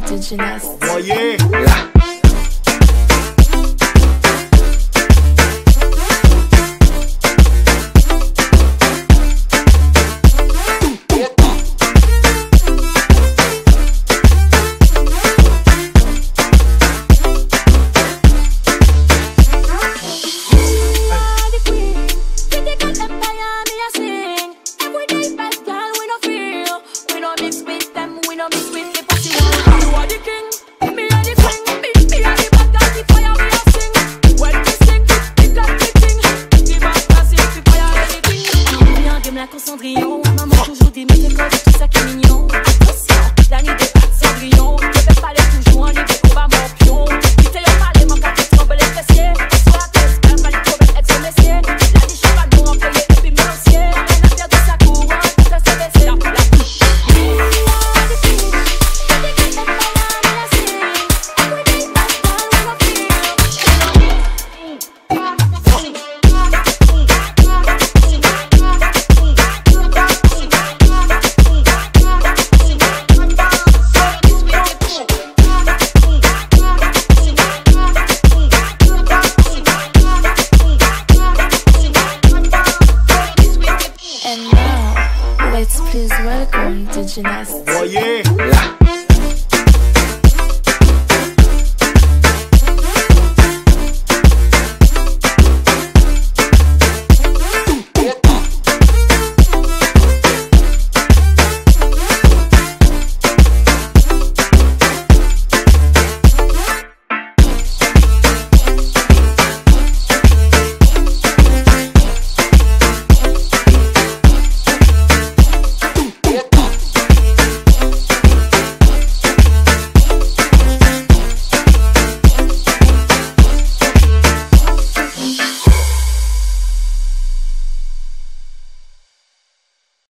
like. Oh yeah. yeah. Cendrillon. Maman toujours des méthodes, tout ça qui 我耶 nice